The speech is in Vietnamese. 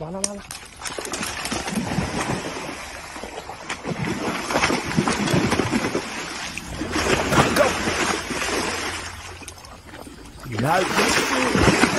la la la Go. No.